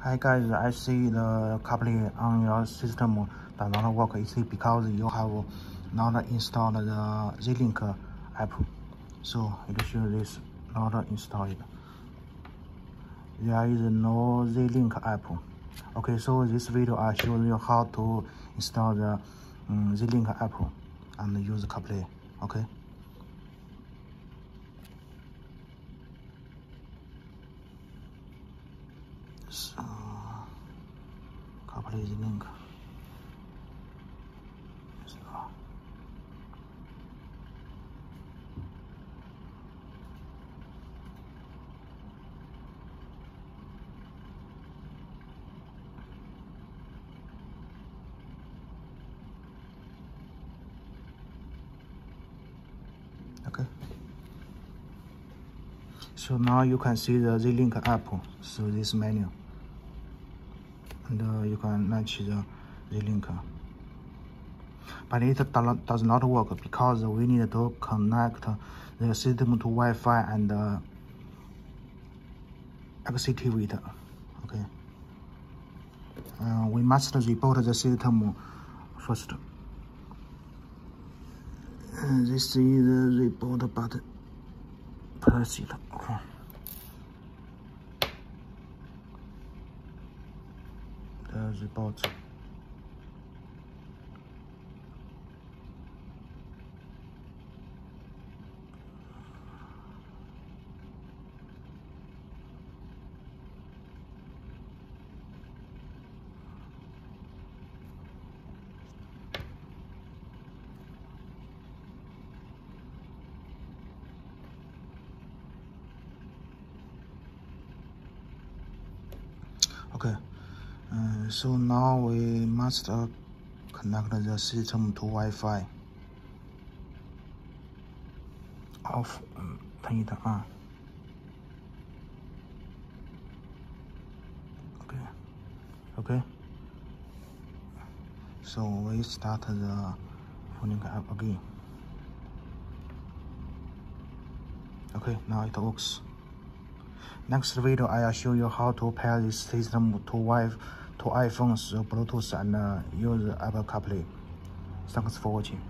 Hi guys, I see the CarPlay on your system does not work. It's because you have not installed the Z-Link app. So it shows this not installed. There is no Z-Link app. Okay, so this video I show you how to install the um, Z-Link app and use CarPlay. Okay. So, copy the link. Okay. So now you can see the Z-Link app through this menu and uh, you can match the, the link but it does not work because we need to connect the system to Wi-Fi and uh, activate okay. Uh, we must reboot the system first. This is the reboot button press it okay. The report. Okay. Uh, so now we must uh, connect the system to Wi-Fi. Off, um, turn it on. Okay. Okay. So we start the phonic app again. Okay, now it works. Next video, I'll show you how to pair this system to Wi to iPhone's Bluetooth and uh, use Apple CarPlay. Thanks for watching.